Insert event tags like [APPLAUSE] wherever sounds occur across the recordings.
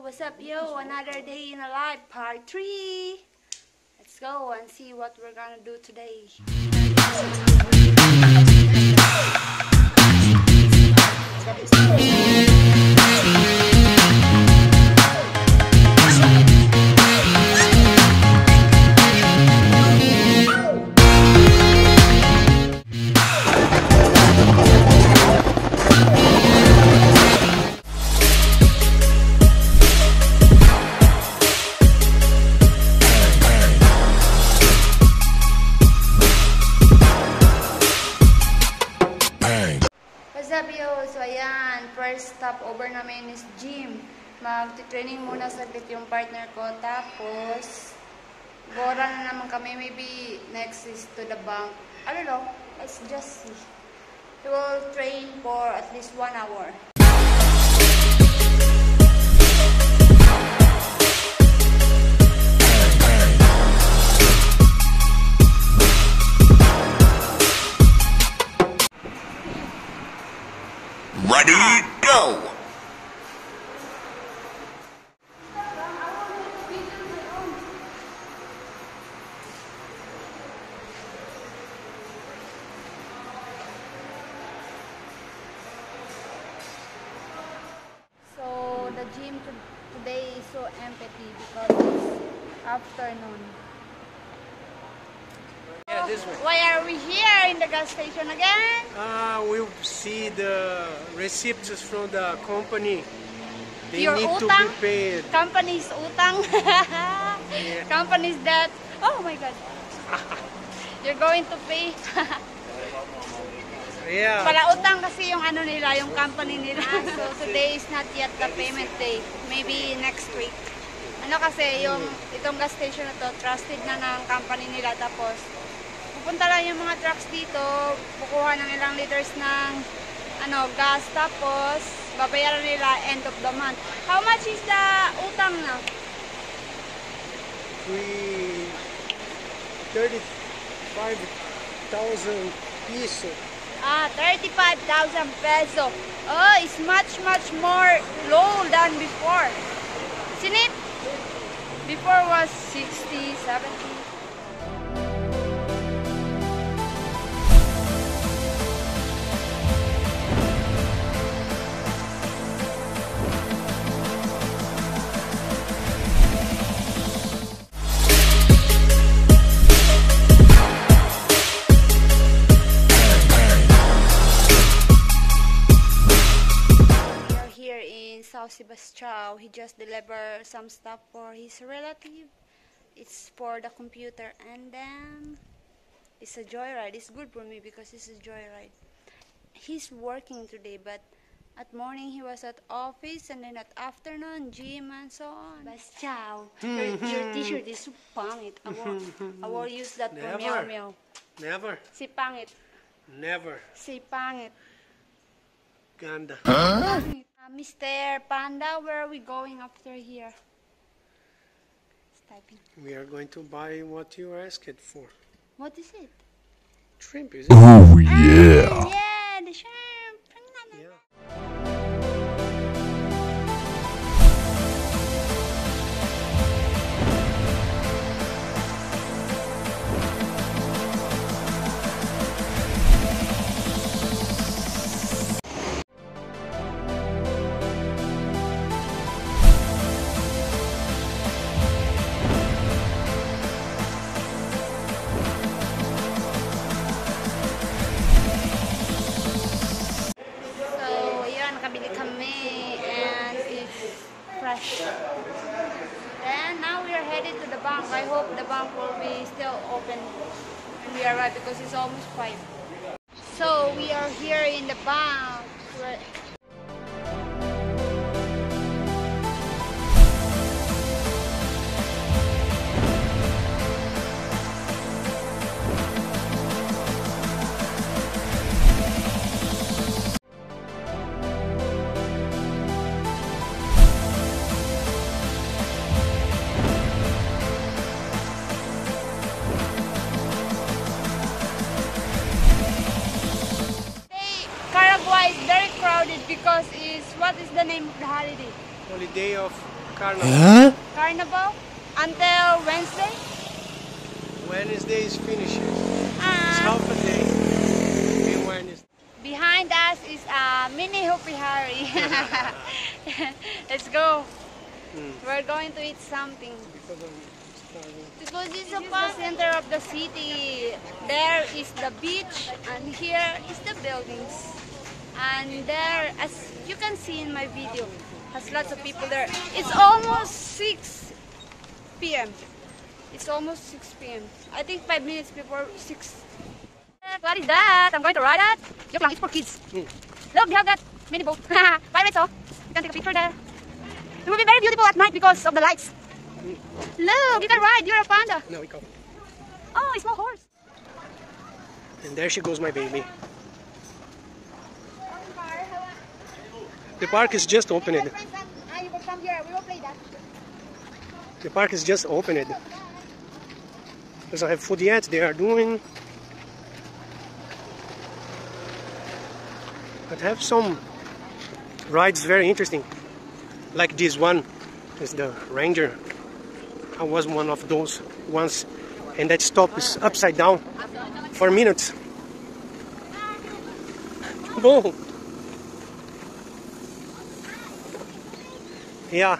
What's up yo? Another day in a life, part 3. Let's go and see what we're gonna do today. Is gym. Mag-training muna saglit yung partner ko. Tapos, gora na naman kami. Maybe next is to the bank. I don't know. Let's just see. We will train for at least one hour. Ready, go! Today is so empty because it's afternoon. Yeah, this. Why are we here in the gas station again? Uh, we'll see the receipts from the company. They Your need to utang? be paid. Companies utang. [LAUGHS] Companies that, oh my God. [LAUGHS] You're going to pay. [LAUGHS] Yeah. Para utang kasi yung ano nila, yung company nila. so today is not yet the payment day. Maybe next week. Ano kasi yung itong gas station na to, trusted na ng company nila. Tapos pupunta lang yung mga trucks dito, kukuha ng ilang liters ng ano, gas. Tapos babayaran nila end of the month. How much is the utang na? We 35,000 peso. Ah, 35,000 peso. Oh, it's much, much more low than before. Isn't it? Before was 60, 70. In São Sebastião. He just delivered some stuff for his relative. It's for the computer and then it's a joyride. It's good for me because it's a joyride. He's working today but at morning he was at office and then at afternoon gym and so on. Bastiao, your, your hmm. t-shirt is so pangit. I will, I will use that for Never. meow meow. Never, Si pangit. never. Si pangit. Ganda. Uh, Mr. Panda, where are we going after here? It's typing. We are going to buy what you asked for. What is it? Shrimp, is it? Oh yeah! Ah, yeah, And now we are headed to the bank. I hope the bank will be still open when we arrive because it's almost 5. So, we are here in the bank. Because is what is the name of the holiday? holiday of Carnival. Carnival until Wednesday. Wednesday is finished. It's half a day. Behind us is a mini Hopi Hari. [LAUGHS] Let's go. Mm. We're going to eat something. Because I'm starving. It's a fun center of the city. There is the beach and here is the buildings. And there, as you can see in my video, has lots of people there. It's almost 6 p.m. It's almost 6 p.m. I think 5 minutes before 6. What is that? I'm going to ride that. Joke lang, it's for kids. Hmm. Look, we have that mini boat. [LAUGHS] Pirates, oh. You can take a picture there. It will be very beautiful at night because of the lights. Look, you can ride. You're a panda. No, we can't Oh, a small horse. And there she goes, my baby. The park is just opened. You will come here. We will play that. The park is just opened. Doesn't have food yet. They are doing. But have some rides very interesting. Like this one is the Ranger. I was one of those once, and that stop is upside down for minutes. [LAUGHS] Whoa! Yeah.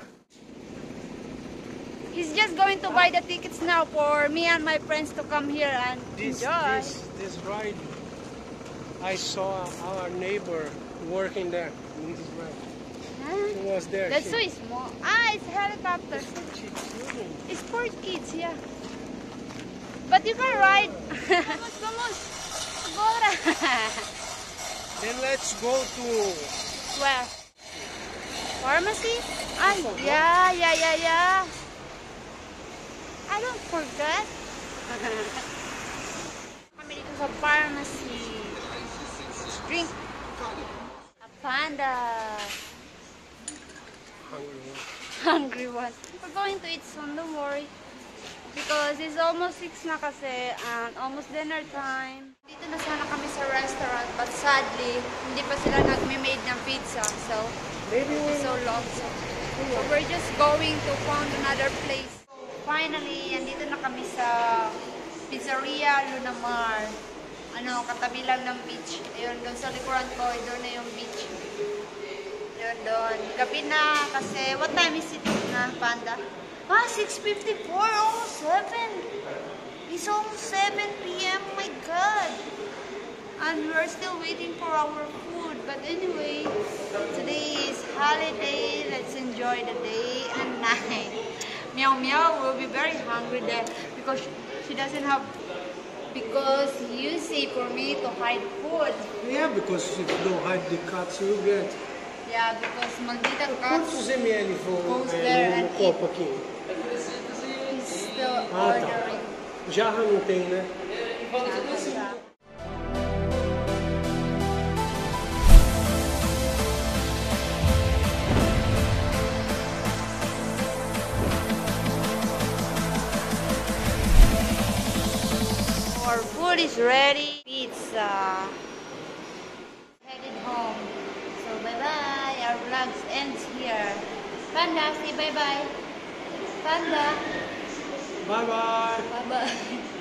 He's just going to buy the tickets now for me and my friends to come here and This, enjoy. this, this ride, I saw our neighbor working there. in This ride. Huh? He was there. That's so small. Ah, it's helicopter. she children. It's for kids, yeah. But you can ride. vamos, vamos. Agora. [LAUGHS] Then let's go to Where? Pharmacy? Ah, yeah, yeah, yeah, yeah. I don't forget. Kami dito sa pharmacy. Drink. A panda. Hungry One. [LAUGHS] Hungry one. We're going to eat soon, don't worry. Because it's almost 6 na kasi and almost dinner time. Dito na sana kami sa restaurant but sadly, hindi pa sila nagme-made ng pizza. So, Maybe we It's so long. So, so we're just going to find another place. Finally, andito na kami sa Pizzeria Lunamar. Ano, katabi lang ng beach. Ayun, doon sa likuran ko, eh, doon na yung beach. Doon, doon. Gabi na kasi, what time is it na, Panda? Ah, 6.54, almost 7. It's almost 7 p.m., my God. And we're still waiting for our food. But anyway, today is holiday. Let's enjoy the day and [LAUGHS] night. Meow Meow will be very hungry there because she doesn't have because you see for me to hide food. Yeah, because if you don't hide the cats, you get. Yeah, because maldita cats Goes eh, there and copo aqui? is still Ah, tá. ordering. Jarra não tem, né? Is ready. Pizza. Headed home. So bye bye. Our vlogs ends here. Panda, say bye bye. Panda, Bye bye. bye bye. [LAUGHS]